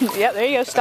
yeah, there you go. Stop.